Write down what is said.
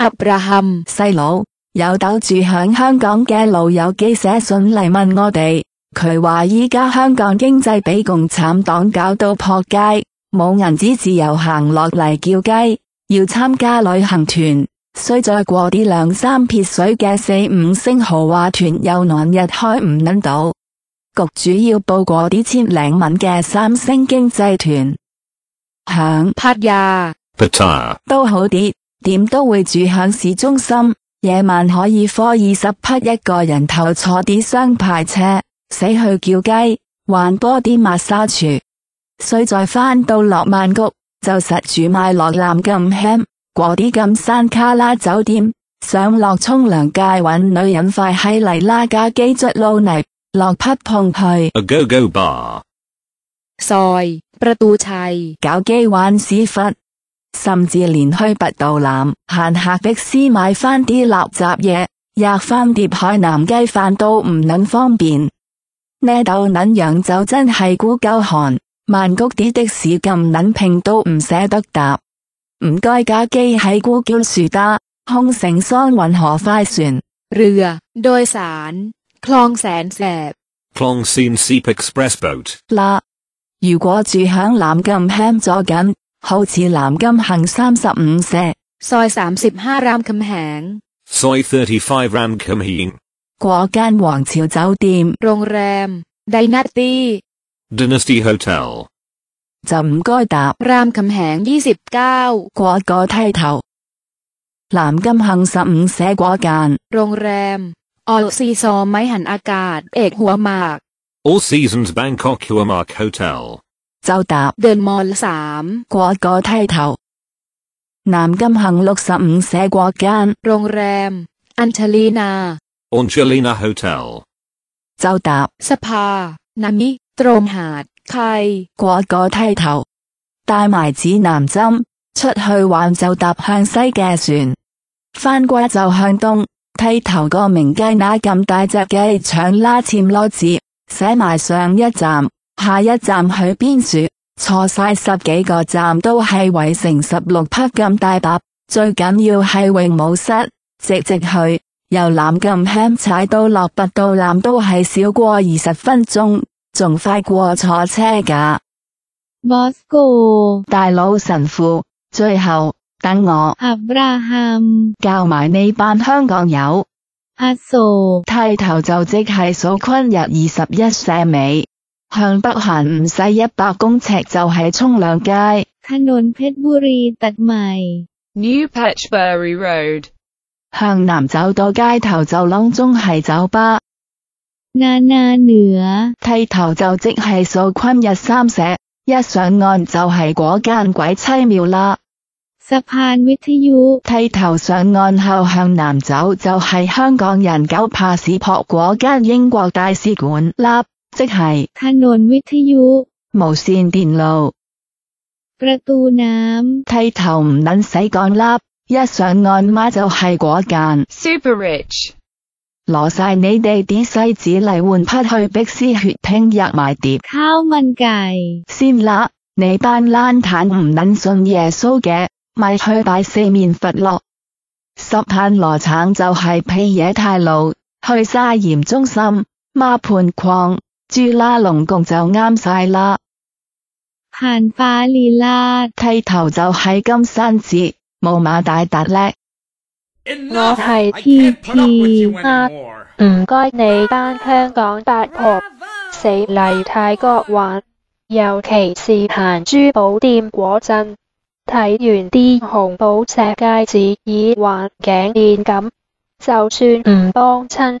阿布拉罕细佬有斗住响香港嘅老友记写信嚟问我哋，佢话依家香港经济俾共产党搞到扑街，冇银纸自由行落嚟叫鸡，要参加旅行团，需再过啲两三撇水嘅四五星豪华团，又难日开唔捻到，局主要报过啲千零蚊嘅三星经济团，响 a 呀，唔错，都好啲。点都会住响市中心，夜晚可以科二十匹一个人头坐啲双排车，死去叫鸡，玩波啲抹沙厨。虽再返到落曼谷，就实住买落南咁 ham，过啲咁山卡拉酒店，上落冲凉界揾女人快喺嚟拉架机捽路泥，落匹碰去 A go go bar. ซอย ประตูชัย 搞机玩屎忽。 甚至连去拔道南行客的士买翻啲垃圾嘢，吔翻碟海南鸡饭都唔撚方便。呢度撚样就真系孤鸠寒，曼谷啲的士咁撚平都唔舍得搭。唔该架机喺孤叫树打，空乘桑运河快船。 เรือ โดยสาร คลองแสนแสบ Klong Sin Seep Express Boat. 啦，如果住响南金 ham 咗紧， 好似南金行三十五社。 ซอย 35 รามคำแหง Soy 35 Ram Kamheen. 过间皇朝酒店 โรงแรม ไดนาตี้ Dynasty Hotel. 就唔该搭。 รามคำแหง 29 过个梯头。南金行十五社嗰间， โรงแรม ออลซีซอไม้หันอากาศ เอกหัวหมาก All Seasons Bangkok Huamark Hotel. 就搭 เดินมอล3 过个梯头。南金行六十五社嗰间， โรงแรม อัญชลีนา Angelina Hotel. 就搭 สภา นามิ ตรงหาด ไข่ 过个梯头。带埋指南针，出去玩就搭向西嘅船，翻归就向东。梯头个明鸡乸咁大只嘅长拉签攞字，写埋上一站， 下一站去边处？坐晒十几个站都系围成十六匹咁大白，最紧要系泳舞室，直直去，由南咁轻踩到落北到南都系少过二十分钟，仲快过坐车噶。Mosco，大佬神父，最后等我。Abraham，教埋你班香港友。阿苏，剃头就即系数昆入二十一舍尾。向北行唔使一百公尺就系冲凉街， ถนนเพชรบุรีตัดใหม่ New Petchbury Road. 向南走到街头就啷中系酒吧， นานาเหนือ 剃头就即系数昆日三社，一上岸就系嗰间鬼妻庙啦。 สะพานวิทยุ 剃头上岸后向南走就系香港人狗怕屎扑嗰间英国大使馆啦， 即系 ถนนวิทยุ 无线电路。 ประตูน้ำ 剃头唔撚使讲啦，一上岸买就系嗰间， Super Rich. 攞晒你哋啲西纸嚟换匹去逼丝血，听日买碟 ข้าวมันไก่ 先啦。你班烂摊唔撚信耶稣嘅，咪去拜四面佛咯。十盼罗橙就系屁野太路，去沙盐中心、孖盘矿、 朱啦龙共就啱晒啦，行快列啦，剃头就喺金山寺，冇马大达叻。我系 T T 啊，唔该你班香港八婆，死嚟泰国玩，尤其是行珠宝店嗰阵，睇完啲红宝石戒指耳环颈链咁，就算唔帮亲。